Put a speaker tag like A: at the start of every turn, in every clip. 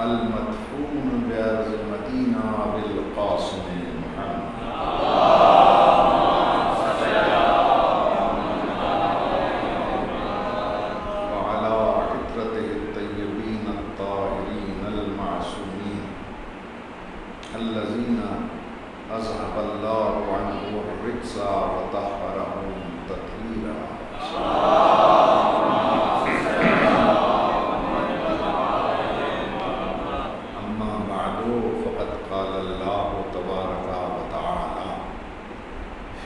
A: अलमदफून बर्ज Medina बिलकासम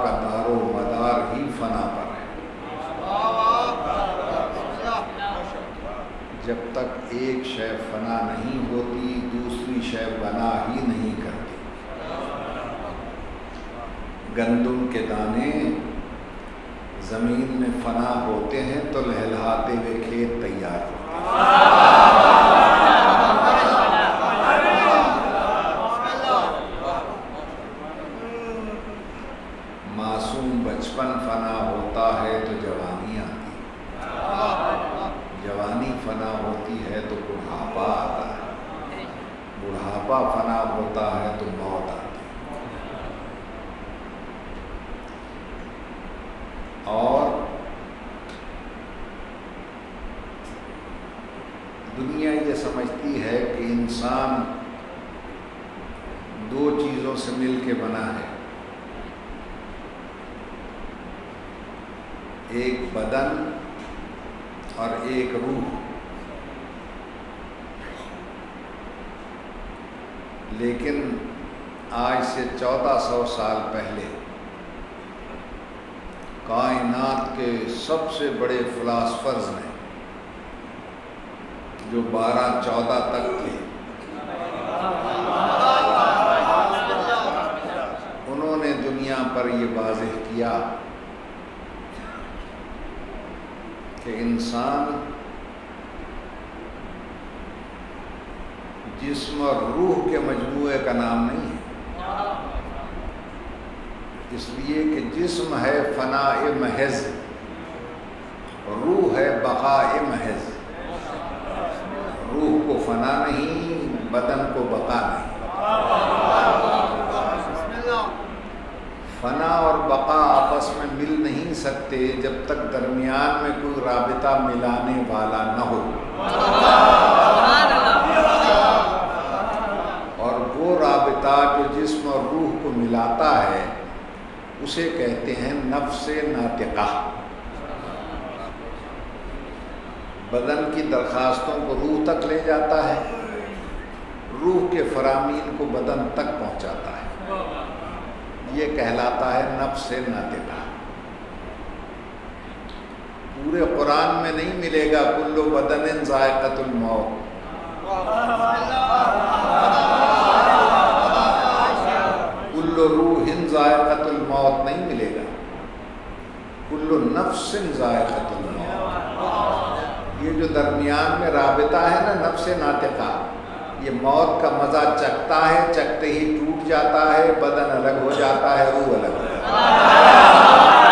A: का दारो मदार ही फना पर है। जब तक एक शय फना नहीं होती, दूसरी शय बना ही नहीं करती। गंदुम के दाने ज़मीन में फना होते हैं तो लहलहाते हुए खेत तैयार होते हैं मासूम बचपन फना होता है तो जवानी आती जवानी फना होती है तो बुढ़ापा आता है बुढ़ापा फना होता है तो मौत आती है और दुनिया ये समझती है कि इंसान दो चीज़ों से मिल के बना है एक बदन और एक रूह। लेकिन आज से चौदह सौ साल पहले, कायनात के सबसे बड़े फिलासफर्स ने, जो बारह चौदह तक थे, उन्होंने दुनिया पर ये वाजह किया। कि इंसान जिस्म और रूह के मजमूए का नाम नहीं है। इसलिए कि जिस्म है फना महज रूह है बका महज रूह को फना नहीं, बदन को बका नहीं। फना और बका आपस में मिल नहीं सकते जब तक दरमियान में कोई राबिता मिलाने वाला न हो। और वो राबिता जो जिसम और रूह को मिलाता है, उसे कहते हैं नफ्स नातिका। बदन की दरखास्तों को रूह तक ले जाता है, रूह के फरामीन को बदन तक पहुंचाता है। ये कहलाता है नफ्स नातिका पूरे कुरान में नहीं मिलेगा, कुल्लो बदन जायकतुल मौत। कुल्लो रूहिन जायकतुल मौत नहीं मिलेगा। कुल्लो नफ्सिन जायकतुल मौत। ये जो दरमियान में राबिता है ना, नफ्स नातिका। ये मौत का मज़ा चखता है, चखते ही टूट जाता है, बदन अलग हो जाता है, रूह अलग हो जाता है।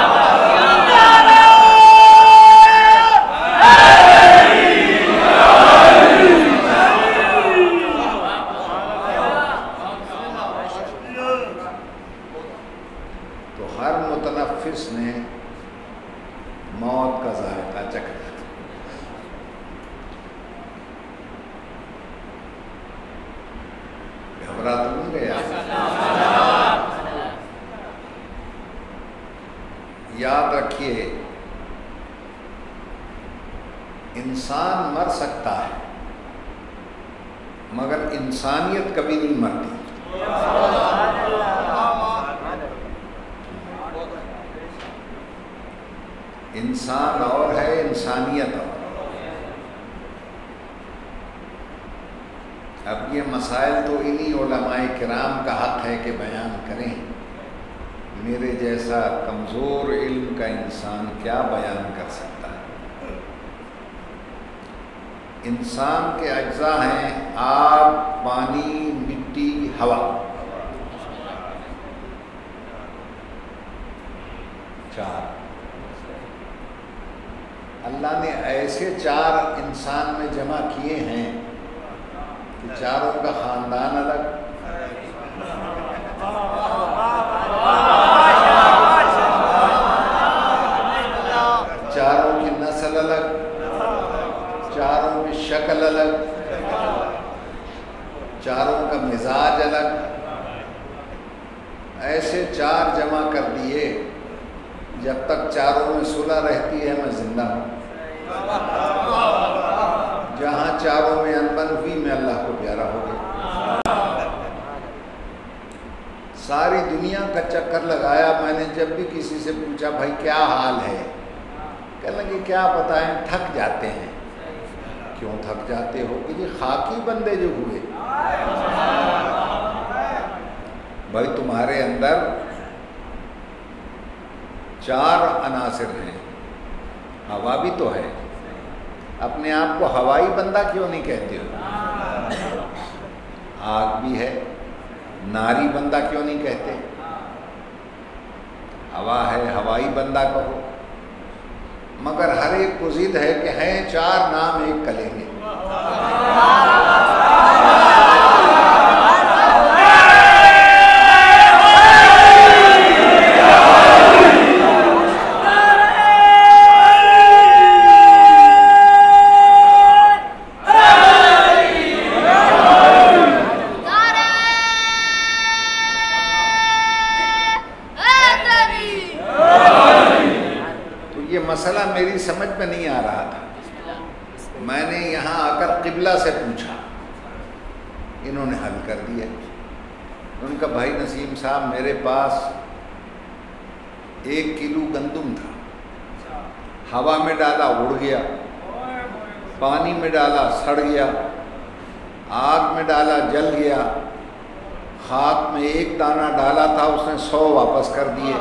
A: हवा चार अल्लाह ने ऐसे चार इंसान में जमा किए हैं कि चारों का खानदान अलग। चारों की नस्ल अलग, चारों की शक्ल अलग। चारों का मिजाज अलग। ऐसे चार जमा कर दिए, जब तक चारों में सुलह रहती है, मैं ज़िंदा हूँ। जहाँ चारों में अनबन हुई मैं अल्लाह को प्यारा हो गया। सारी दुनिया का चक्कर लगाया मैंने, जब भी किसी से पूछा, भाई, क्या हाल है? कहने लगे, क्या बताएँ थक जाते हैं। क्यों थक जाते हो? कि ये खाकी बंदे जो हुए। भाई, तुम्हारे अंदर चार अनासर हैं। हवा भी तो है। अपने आप को हवाई बंदा क्यों नहीं कहते हो? आग भी है, नारी बंदा क्यों नहीं कहते? हवा है, हवाई बंदा कहो। मगर हर एक कुजिद है कि हैं चार नाम एक कलेंगे। मेरे पास एक किलो गंदुम था। हवा में डाला उड़ गया, पानी में डाला सड़ गया, आग में डाला जल गया, हाथ में एक दाना डाला था, उसने सौ वापस कर दिए।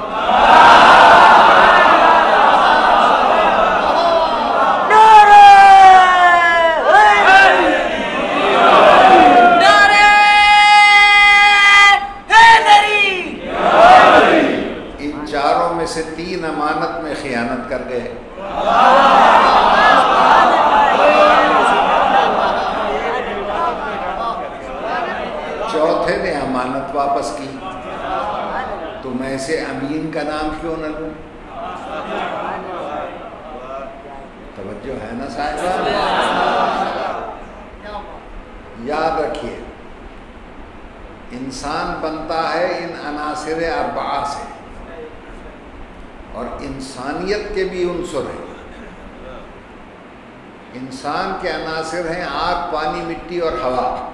A: इंसान के अनासर हैं आग, पानी, मिट्टी और हवा।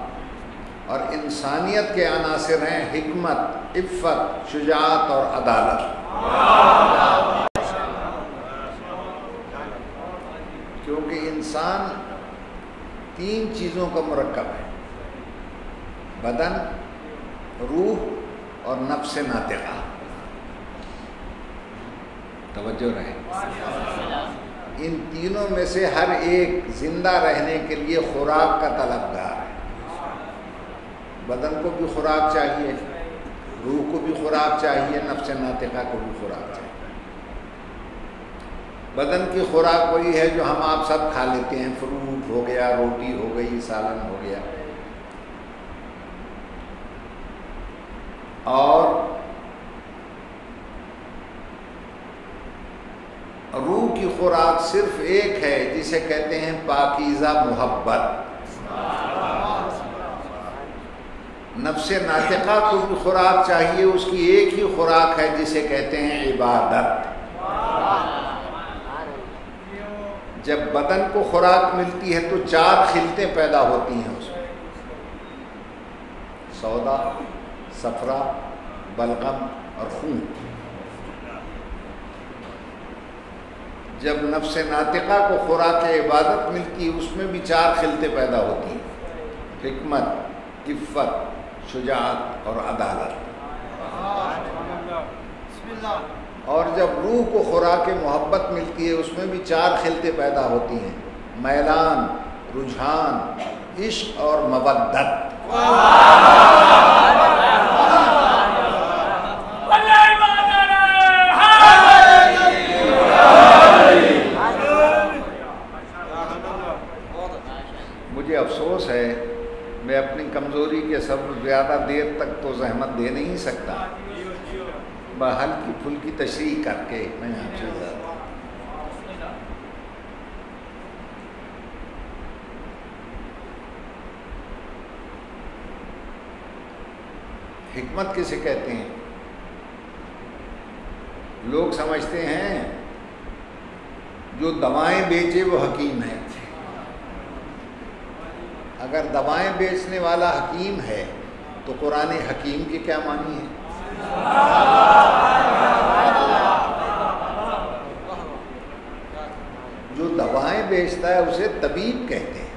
A: और इंसानियत के अनासर हैं हमत इफ़त शुजात और अदालत। क्योंकि इंसान तीन चीज़ों का मरकब है। बदन, रूह और नफ्स नातिका तवज्जो रहे। इन तीनों में से हर एक ज़िंदा रहने के लिए खुराक का तलबगार है। बदन को भी खुराक चाहिए, रूह को भी खुराक चाहिए, नफ्स नातिका को भी खुराक चाहिए। बदन की खुराक वही है जो हम आप सब खा लेते हैं। फ्रूट हो गया, रोटी हो गई, सालन हो गया। और रूह की खुराक सिर्फ़ एक है, जिसे कहते हैं पाकिज़ा मोहब्बत। नफ्स नातिका को खुराक चाहिए, उसकी एक ही खुराक है, जिसे कहते हैं इबादत। जब बदन को खुराक मिलती है तो चार खिलते पैदा होती हैं उसमें। सौदा, सफरा, बलगम और खून। जब नफ्स नातिका को खुराक इबादत मिलती है उसमें भी चार खिलते पैदा होती हैं। हमत इफ़त शुजात और अदालत। और जब रूह को खुराक मोहब्बत मिलती है उसमें भी चार खिलते पैदा होती हैं। मैलान रुझान इश्क और मवद्दत। मैं अपनी कमज़ोरी के सब ज़्यादा देर तक तो जहमत दे नहीं सकता। हल्की फुल्की तशरी करके मैं आपसे हिकमत किसे कहते हैं? लोग समझते हैं, जो दवाएँ बेचे वो हकीम है। अगर दवाएँ बेचने वाला हकीम है तो कुरान हकीम की क्या मानी है? जो दवाएँ बेचता है, उसे तबीब कहते हैं।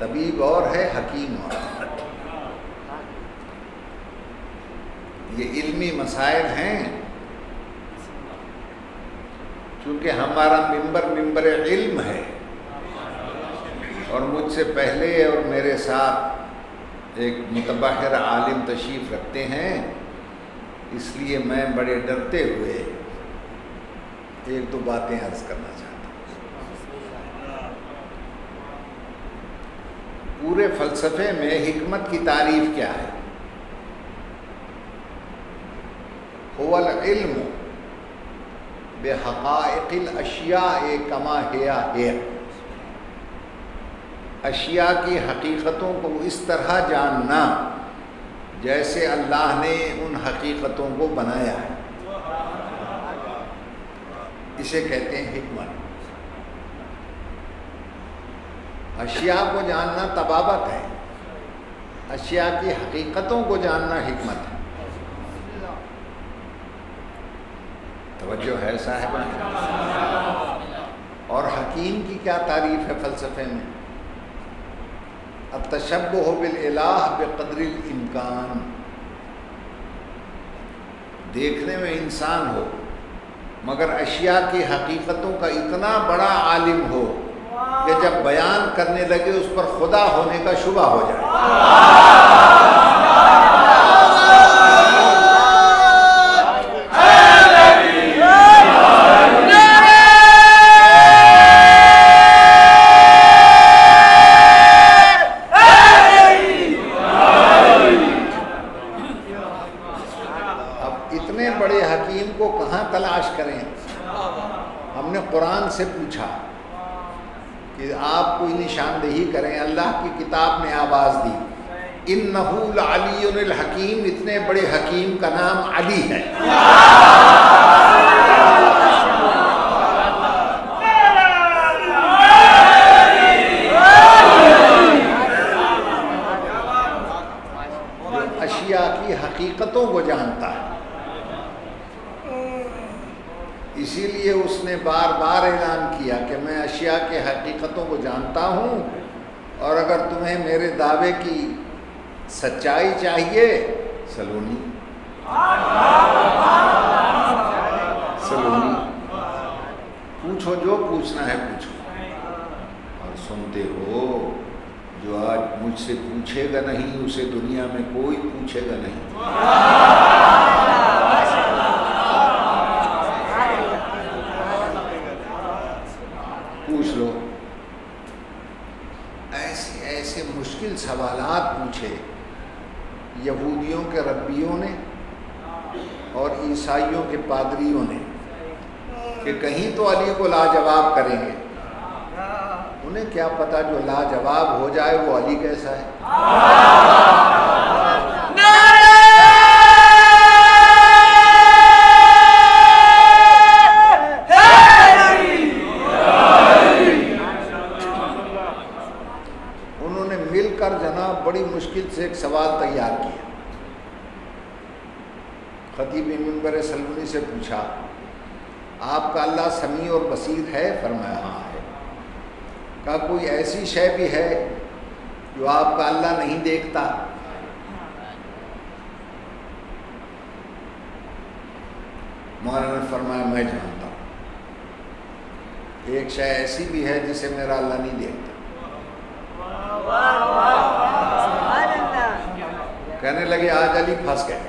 A: तबीब और है, हकीम और। ये इल्मी मसाइल हैं। क्योंकि हमारा मिंबर मिंबर इल्म है और मुझसे पहले और मेरे साथ एक मुतबाहर आलिम तशीफ रखते हैं, इसलिए मैं बड़े डरते हुए एक दो बातें अर्ज़ करना चाहता हूँ। पूरे फलसफे में हमत की तारीफ़ क्या है? इल्म बेहक़ाइक़िल अशिया कमा हिया हिया। अशिया की हकीकतों को इस तरह जानना, जैसे अल्लाह ने उन हकीकतों को बनाया है। इसे कहते हैं हिकमत। अशिया को जानना तबाबत है। अशिया की हकीकतों को जानना हिकमत है। तवज्जो है साहब। और हकीम की क्या तारीफ़ है फ़लसफ़े में? अब तशब बिलाह बेकदर इम्कान। देखने में इंसान हो, मगर अशिया की हकीकतों का इतना बड़ा आलिम हो कि जब बयान करने लगे उस पर खुदा होने का शुबा हो जाए से पूछा कि आप कोई निशानदेही करें अल्लाह की किताब ने आवाज़ दी इन नहूल अली हकीम इतने बड़े हकीम का नाम अली है अशिया की हकीकतों को जानता है इसीलिए उसने बार बार ऐलान किया कि मैं अशिया के हकीकतों को जानता हूँ और अगर तुम्हें मेरे दावे की सच्चाई चाहिए, सलोनी। सलोनी, पूछो जो पूछना है पूछो। और सुनते हो, जो आज मुझसे पूछेगा नहीं, उसे दुनिया में कोई पूछेगा नहीं पूछ लो ऐसे ऐसे सवालात पूछे। यहूदियों के रब्बियों ने और ईसाइयों के पादरियों ने कि कहीं तो अली को लाजवाब करेंगे। उन्हें क्या पता जो लाजवाब हो जाए वो अली कैसा है उन्होंने मिलकर जनाब बड़ी मुश्किल से एक सवाल तैयार किया। खतीब मंबर सलमनी से पूछा, आपका अल्लाह समी और बसीर है? फरमाया हाँ है। का कोई ऐसी शय भी है जो आपका अल्लाह नहीं देखता? मौलाना ने फरमाया, मैं जानता हूँ। एक शय ऐसी भी है जिसे मेरा अल्लाह नहीं देखता। कहने लगे, आज अली फंस गए।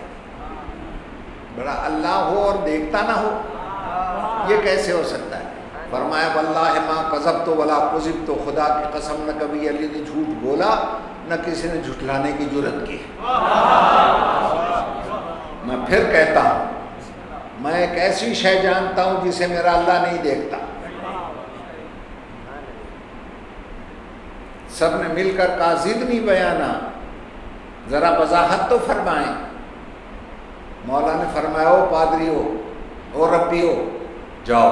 A: बड़ा अल्लाह हो और देखता ना हो। ये कैसे हो सकता है? फरमाया, वल्लाह माँ कजब तो वला कुजिब तो खुदा की कसम, न कभी अली ने झूठ बोला, न किसी ने झुठलाने की ज़रूरत की मैं फिर कहता हूँ, मैं एक ऐसी शय जानता हूँ जिसे मेरा अल्लाह नहीं देखता। सबने मिलकर कहा जिद नहीं बयाना जरा वजाहत तो फरमाएँ। मौला ने फरमाया, ओ पादरी हो ओ रब्बी हो जाओ।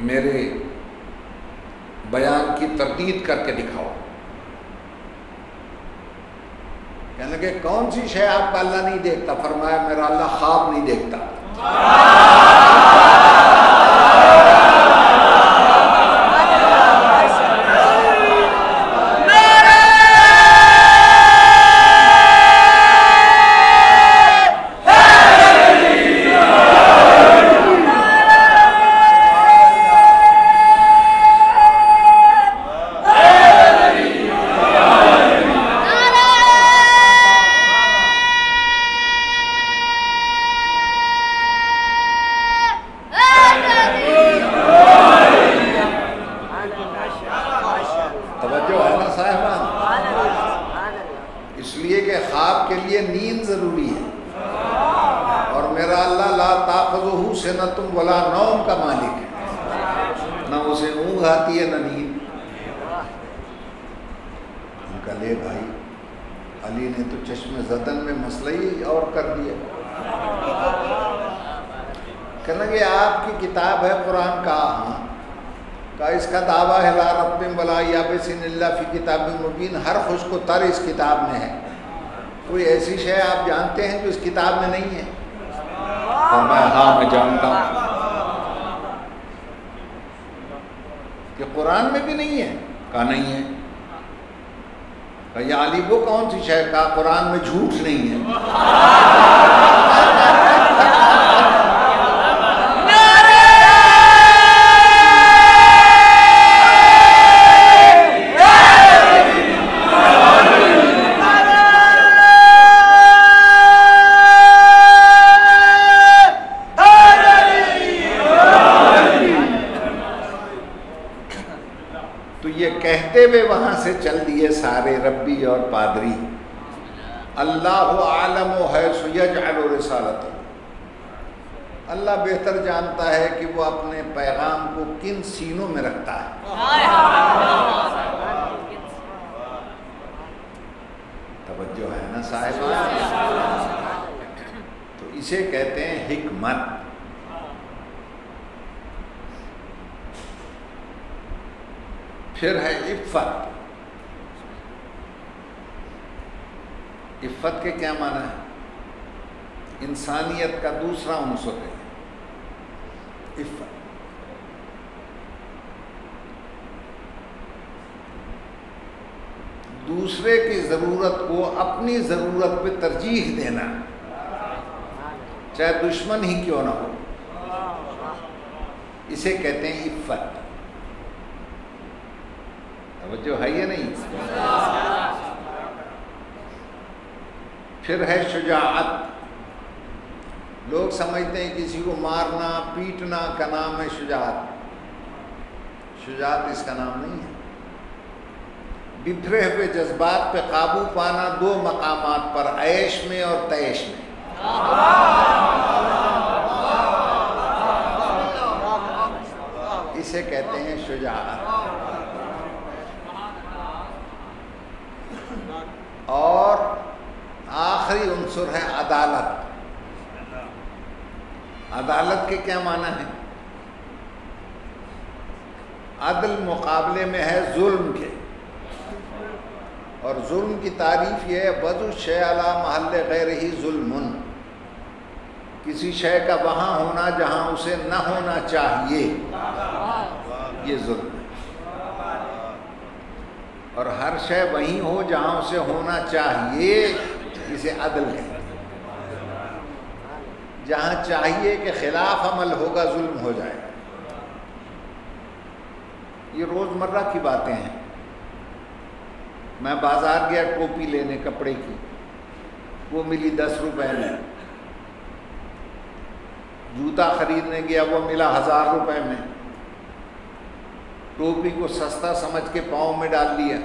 A: मेरे बयान की तरदीद करके दिखाओ। कहने लगे, कौन सी शय आपका अल्लाह नहीं देखता? फरमाया, मेरा अल्लाह ख्वाब नहीं देखता। इसलिए कि ख्वाब के लिए नींद ज़रूरी है। और मेरा अल्लाह, ला ताखजहू से न तुम वला नौम का मालिक है। न उसे ऊँघ आती है, न नींद। उनका ले भाई, अली ने तो चश्मे जतन में मसला ही और कर दिया कहना लगे आपकी किताब है कुरान का हाँ। का इसका दावा है ला रब बला याबिसिल्ला फ़ी किताब मुबीन। हर खुश को तर इस किताब में है। कोई ऐसी शय आप जानते हैं जो इस किताब में नहीं है? तो मैं हाँ मैं जानता हूँ। कि कुरान में भी नहीं है? कहा नहीं है। कहा या अली वो कौन सी शय का कुरान में झूठ नहीं है तो ये कहते हुए वहाँ से चल दिए सारे रब्बी और पादरी। अल्लाह आलम है सुयज रसालत। अल्लाह बेहतर जानता है कि वो अपने पैगाम को किन सीनों में रखता है। तवज्जो है ना साहिब? तो इसे कहते हैं हिकमत फिर है इफ़्फ़त इफ़्फ़त के क्या माना है इंसानियत का दूसरा अंसर है। इफ़्फ़त दूसरे की ज़रूरत को अपनी ज़रूरत पे तरजीह देना। चाहे दुश्मन ही क्यों ना हो। इसे कहते हैं इफ़्फ़त। तो है ये नहीं? फिर है शुजात लोग समझते हैं किसी को मारना, पीटना का नाम है शुजात। शुजात इसका नाम नहीं है। बिखरे हुए जज्बात पे काबू पाना दो मकाम पर, ऐश में और तैश में। इसे कहते हैं शुजात। और आखिरी अंसुर है अदालत। अदालत के क्या माना है? अदल मुकाबले में है जुल्म के। और जुल्म की तारीफ़ यह है, बदु शला महल गैर ही जुल्म किसी शय का वहाँ होना जहाँ उसे न होना चाहिए। ये जुल्म है। और हर शय वहीं हो जहाँ उसे होना चाहिए, इसे अदल है जहाँ चाहिए कि खिलाफ अमल होगा, जुल्म हो जाए। ये रोज़मर्रा की बातें हैं। मैं बाज़ार गया टोपी लेने कपड़े की। वो मिली दस रुपए में। जूता खरीदने गया, वो मिला हज़ार रुपए में। टोपी को सस्ता समझ के पाँव में डाल लिया।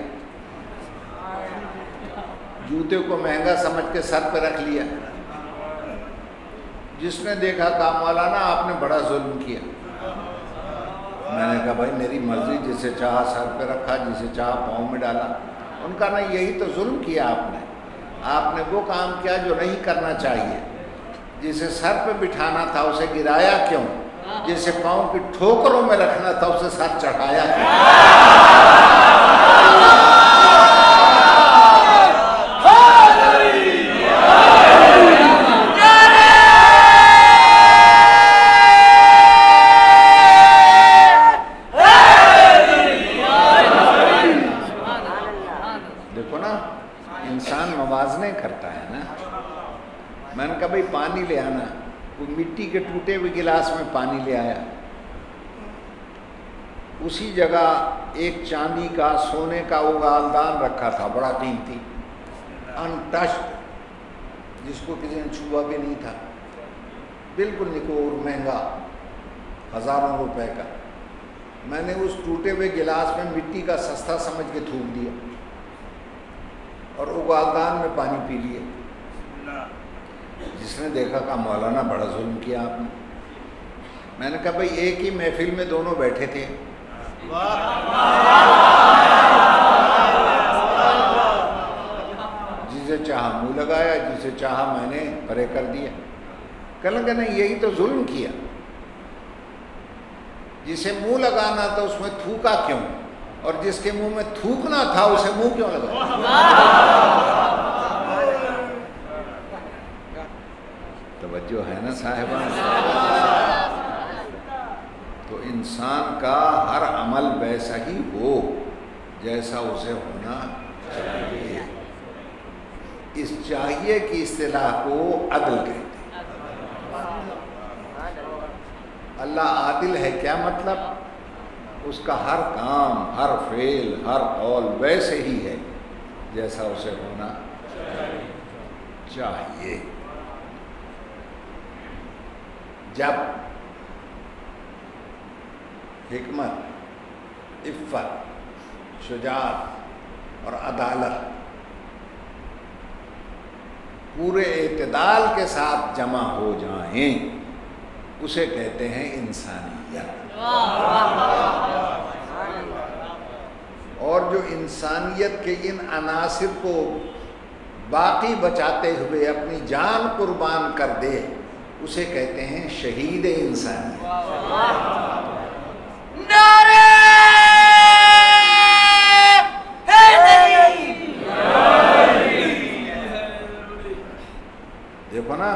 A: जूते को महँगा समझ के सर पर रख लिया। जिसने देखा काम वाला ना आपने बड़ा जुल्म किया। मैंने कहा, भाई, मेरी मर्ज़ी, जिसे चाह सर पे रखा, जिसे चाह पाँव में डाला। उनका ना, यही तो जुल्म किया आपने। आपने वो काम किया जो नहीं करना चाहिए। जिसे सर पे बिठाना था, उसे गिराया क्यों? जिसे पाँव की ठोकरों में रखना था, उसे सर चढ़ाया क्यों देखो ना इंसान मवाजने करता है ना मैंने कहा भाई पानी ले आना वो मिट्टी के टूटे हुए गिलास में पानी ले आया। उसी जगह एक चांदी का सोने का उगालदान रखा था बड़ा कीमती अनटच्ड जिसको किसी ने छुआ भी नहीं था। बिल्कुल निकोर महँगा हज़ारों रुपए का। मैंने उस टूटे हुए गिलास में मिट्टी का सस्ता समझ के थूक दिया और उगालदान में पानी पी लिए। जिसने देखा कहा मौलाना बड़ा जुल्म किया आपने। मैंने कहा, भाई, एक ही महफिल में दोनों बैठे थे। जिसे चाहा मुँह लगाया, जिसे चाहा मैंने परे कर दिया। कल नहीं, यही तो जुल्म किया। जिसे मुँह लगाना था, उसमें थूका क्यों? और जिसके मुँह में थूकना था, उसे मुँह क्यों लगाया तवज्जो है ना, साहिबान? तो इंसान का हर अमल वैसा ही हो, जैसा उसे होना चाहिए। इस चाहिए की इस्तेलाह को अदल कहते अल्लाह आदिल है क्या मतलब? उसका हर काम, हर फेल, हर कौल वैसे ही है, जैसा उसे होना चाहिए। जब हिकमत इफ़त शुजात और अदालत पूरे एतदाल के साथ जमा हो जाएँ उसे कहते हैं इंसानियत और जो इंसानियत के इन अनासर को बाकी बचाते हुए अपनी जान कुर्बान कर दे उसे कहते हैं शहीद इंसानियत नारे देखो ना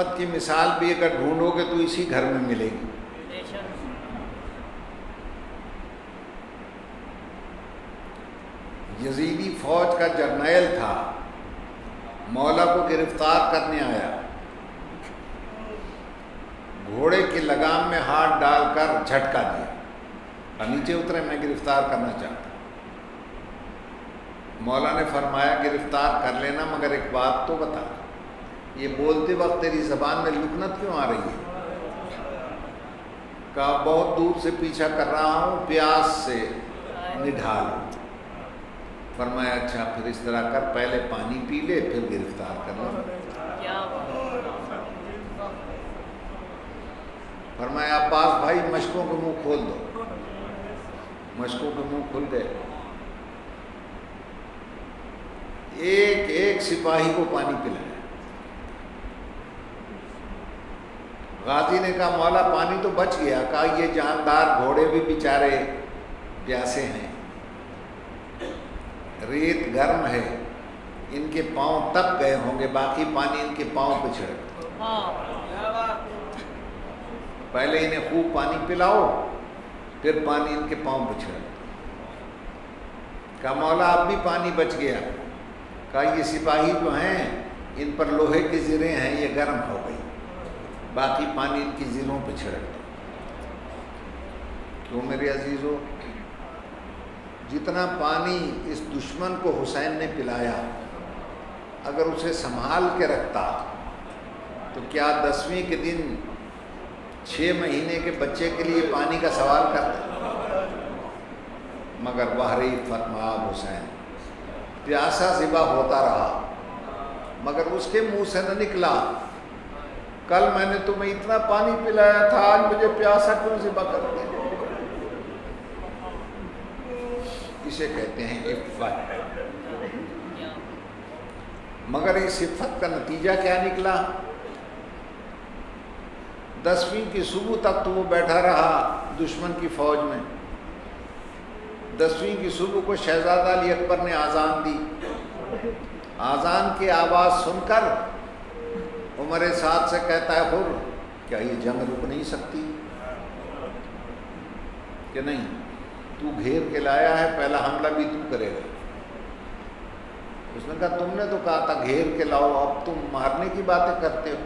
A: इफ़्फ़त की मिसाल भी अगर ढूंढोगे तो इसी घर में मिलेगी। यजीदी फौज का जर्नैल था। मौला को गिरफ़्तार करने आया। घोड़े की लगाम में हाथ डालकर झटका दिया। और नीचे उतरे, मैं गिरफ़्तार करना चाहता मौला ने फरमाया, गिरफ़्तार कर लेना, मगर एक बात तो बता ये बोलते वक्त तेरी जबान में लुकनत क्यों आ रही है? कहा बहुत दूर से पीछा कर रहा हूँ प्यास से निढाल। फरमाया अच्छा फिर इस तरह कर पहले पानी पी ले फिर गिरफ़्तार कर लो। फरमाया अब्बास भाई मशकों के मुँह खोल दो। मशकों के मुँह खुल गए। एक एक सिपाही को पानी पिलाया। गाजी ने कहा, मौला, पानी तो बच गया। कहा, ये जानदार घोड़े भी बेचारे प्यासे हैं। रेत गर्म है। इनके पाँव तप गए होंगे, बाकी पानी इनके पाँव पे छिड़क पहले इन्हें खूब पानी पिलाओ, फिर पानी इनके पाँव पे छिड़क कहा, मौला, अब भी पानी बच गया। कहा, ये सिपाही जो हैं, इन पर लोहे के जिरें हैं, ये गर्म हो गई। बाकी पानी इनकी जिलों पर छिड़क दो क्यों मेरे अजीज़ों? जितना पानी इस दुश्मन को हुसैन ने पिलाया, अगर उसे संभाल के रखता तो क्या दसवीं के दिन छः महीने के बच्चे के लिए पानी का सवाल करता? मगर बहरी फतमाब हुसैन, प्यासा सिबा होता रहा, मगर उसके मुँह से न निकला कल मैंने तुम्हें इतना पानी पिलाया था, आज मुझे प्यासा क्यों सिबा कर दिया इसे कहते हैं इफ़त मगर इस इफ़त का नतीजा क्या निकला? दसवीं की सुबह तक तो वो बैठा रहा दुश्मन की फौज में। दसवीं की सुबह को शहजादा अली अकबर ने आज़ान दी। आज़ान की आवाज़ सुनकर उमर साथ से कहता है, हुर, क्या ये जंग रुक नहीं सकती? कि नहीं, तू घेर के लाया है, पहला हमला भी तू करेगा। उसने कहा, तुमने तो कहा था, घेर के लाओ, अब तुम मारने की बातें करते हो।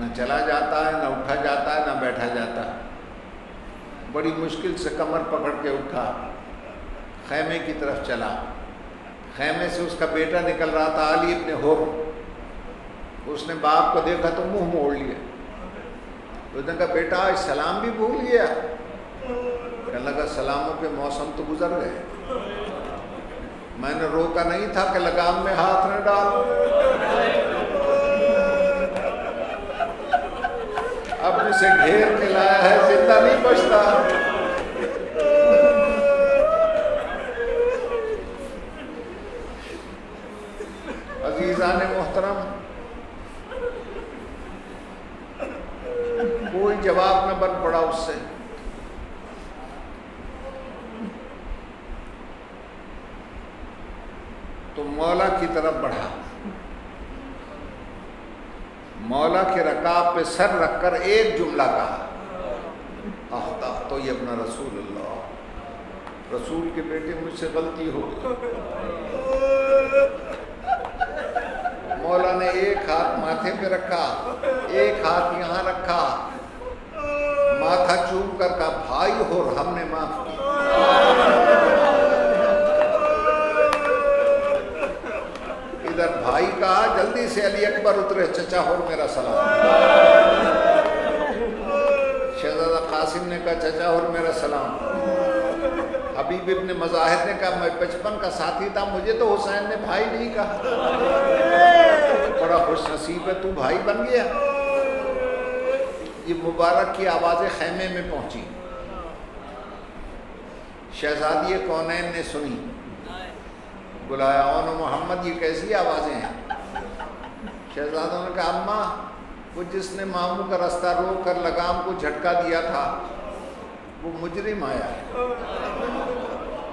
A: न चला जाता है, न उठा जाता है, न बैठा जाता है। बड़ी मुश्किल से कमर पकड़ के उठा, खैमे की तरफ़ चला। खैमे से उसका बेटा निकल रहा था अली अपने हो उसने बाप को देखा तो मुँह मोड़ लिया। उसने कहा, बेटा, आज सलाम भी भूल गया। कहने लगा, सलामों के मौसम तो गुजर गए। मैंने रोका नहीं था कि लगाम में हाथ न डाल। अब उसे घेर के लाया है, ज़िंदा नहीं बचता। अजीजा ने मोहतरम कोई जवाब न बन पड़ा उससे। तो मौला की तरफ़ बढ़ा। मौला के रकाब पे सर रखकर एक जुमला कहा आहता तो ये अपना रसूल अल्लाह रसूल के बेटे मुझसे गलती हो मौला ने एक हाथ माथे पे रखा, एक हाथ यहाँ रखा। माथा चूम कर कहा, भाई हो, हमने माफ़ इधर भाई कहा, जल्दी से अली अकबर उतरे, चचा हो, मेरा सलाम। शहजादा कासिम ने कहा, चचा और मेरा सलाम। हबीब इब्न मजाहिर ने कहा, मैं बचपन का साथी था, मुझे तो हुसैन ने भाई नहीं कहा। बड़ा खुश नसीब है, तू भाई बन गया। ये मुबारक की आवाज़ें खैमे में पहुँची। शहजादी कौनैन ने सुनी? बुलाया ओन मोहम्मद, ये कैसी आवाज़ें हैं? शहजादों ने कहा, अम्मा, वो जिसने मामू का रास्ता रोक कर लगाम को झटका दिया था, वो मुजरिम आया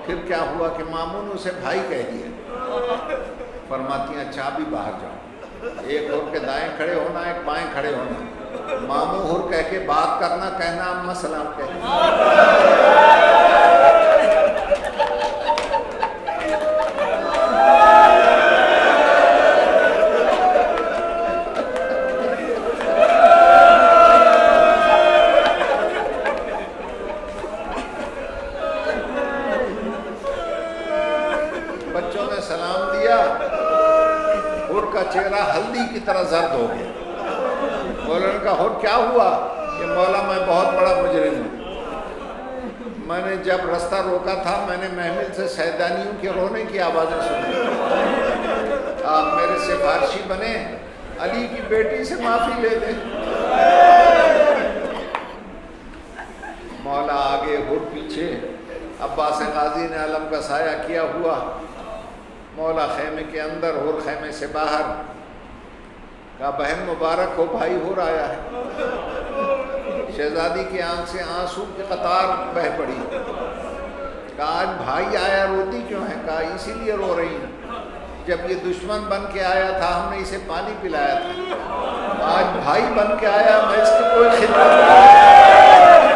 A: फिर क्या हुआ कि मामू ने उसे भाई कह दिया? फरमाती अच्छा भी बाहर जाओ। एक और के दाएँ खड़े होना, एक बाएँ खड़े होना। मामू हुर कह के बात करना कहना मसला सलाम मैंने जब रास्ता रोका था, मैंने महमिल से सैदानियों के रोने की आवाज़ें सुनी। आप मेरे सिफारशी बने, अली की बेटी से माफ़ी ले लें। मौला आगे हुर पीछे, अब्बास गाजी ने आलम का साया किया हुआ। मौला खेमे के अंदर हुर खेमे से बाहर। का बहन मुबारक हो भाई हो आया है। शहजादी की आँख से आँसू की कतार बह पड़ी। कहा, आज भाई आया, रोती क्यों है? कहा, इसीलिए रो रही हूँ। जब ये दुश्मन बन के आया था, हमने इसे पानी पिलाया था। आज भाई बन के आया, मैं इसकी कोई खिदमत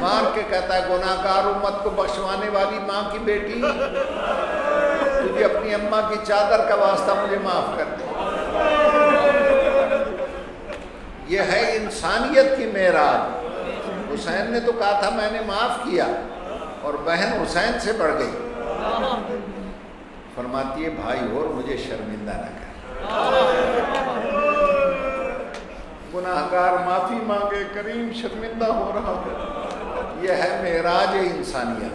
A: मार के कहता है, गुनाहगार उम्मत को बख्शवाने वाली माँ की बेटी। तुझे अपनी अम्मा की चादर का वास्ता मुझे माफ़ कर दे। ये है इंसानियत की मेराज। हुसैन ने तो कहा था, मैंने माफ़ किया और बहन हुसैन से बढ़ गई। फरमाती है, भाई और मुझे शर्मिंदा न कर। गुनाहगार माफ़ी मांगे, करीम शर्मिंदा हो रहा है। यह है मेराज इंसानियत।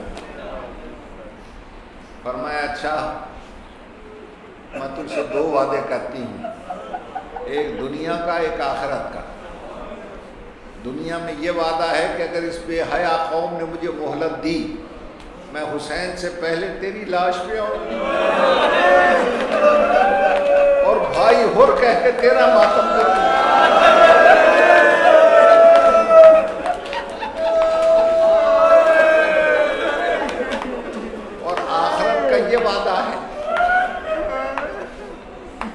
A: फरमाया अच्छा मैं तुझसे दो वादे करती हूँ। एक दुनिया का, एक आखरत का। दुनिया में ये वादा है कि अगर इस बेहया कौम ने मुझे मोहलत दी, मैं हुसैन से पहले तेरी लाश पे आऊँगी और भाई हुर कह के तेरा मातम करूँगी ये वादा है।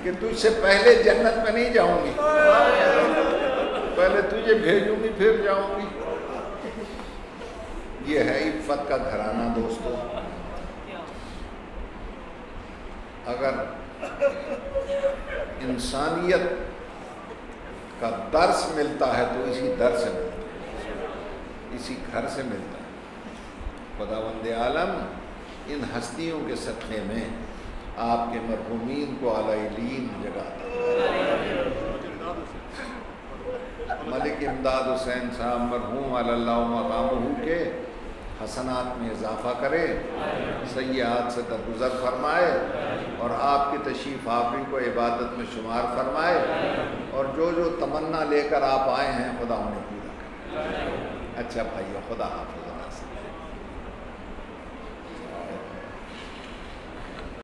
A: कि तुझसे पहले जन्नत में नहीं जाऊँगी। पहले तुझे भेजूँगी, फिर जाऊँगी। ये है इफ्फत का घराना, दोस्तों। अगर इंसानियत का दर्स मिलता है तो इसी दर से मिलता है। इसी घर से मिलता है। खुदावंद आलम। इन हस्तियों के सदक़े में आपके मरहूमीन को आलीन जगाता मलिक इमदाद हुसैन साहब मरहूम मकामू के हसनात में इजाफ़ा करे। सयाहत से दरगुजर फरमाए और आपकी तशीफ़ आपी को इबादत में शुमार फरमाए और जो जो तमन्ना लेकर आप आए हैं, खुदा उन्हें पूरा करें। अच्छा भाइयों, खुदा हाफिज़।